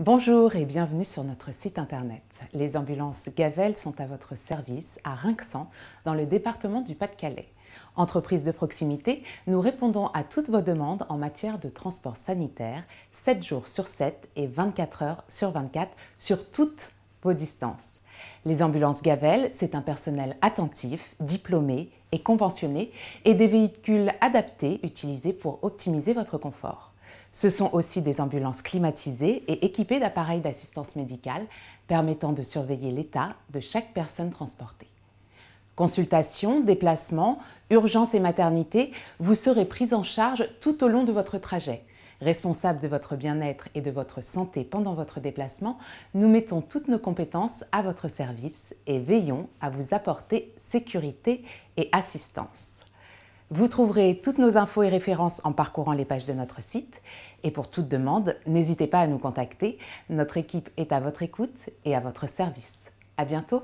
Bonjour et bienvenue sur notre site internet. Les ambulances Gavel sont à votre service à Rinxan, dans le département du Pas-de-Calais. Entreprise de proximité, nous répondons à toutes vos demandes en matière de transport sanitaire 7 jours sur 7 et 24 heures sur 24 sur toutes vos distances. Les ambulances Gavel, c'est un personnel attentif, diplômé et conventionné et des véhicules adaptés utilisés pour optimiser votre confort. Ce sont aussi des ambulances climatisées et équipées d'appareils d'assistance médicale permettant de surveiller l'état de chaque personne transportée. Consultation, déplacement, urgence et maternité, vous serez pris en charge tout au long de votre trajet. Responsable de votre bien-être et de votre santé pendant votre déplacement, nous mettons toutes nos compétences à votre service et veillons à vous apporter sécurité et assistance. Vous trouverez toutes nos infos et références en parcourant les pages de notre site. Et pour toute demande, n'hésitez pas à nous contacter. Notre équipe est à votre écoute et à votre service. À bientôt!